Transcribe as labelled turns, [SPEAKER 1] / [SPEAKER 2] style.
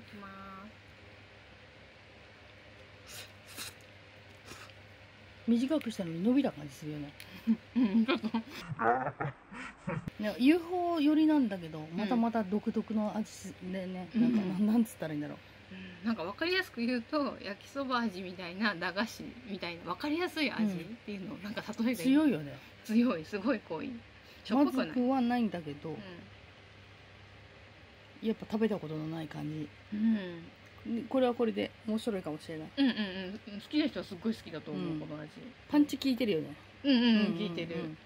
[SPEAKER 1] きま
[SPEAKER 2] 短くしたのに伸びた感じするよね。UFO 寄りなんだけどまたまた独特の味でね、
[SPEAKER 1] うん。
[SPEAKER 2] なんかなんつったらいいんだろう。
[SPEAKER 1] うん。なんか分かりやすく言うと焼きそば味みたいな駄菓子みたいな分かりやすい味っていうのをなんか例えがいい
[SPEAKER 2] 強いよね。
[SPEAKER 1] 強い。すごい濃い。しょっ
[SPEAKER 2] ま
[SPEAKER 1] ぱくない、
[SPEAKER 2] ずくはないんだけど、
[SPEAKER 1] う
[SPEAKER 2] やっぱ食べたことのない感じ。
[SPEAKER 1] ん。
[SPEAKER 2] でこれはこれで面白いかもしれない。
[SPEAKER 1] うんうんうん。好きな人はすっごい好きだと思う、
[SPEAKER 2] うん。
[SPEAKER 1] この味。
[SPEAKER 2] パンチ効いてるよね。
[SPEAKER 1] うんうん、
[SPEAKER 2] うん
[SPEAKER 1] 聞いてる、
[SPEAKER 2] うん
[SPEAKER 1] うん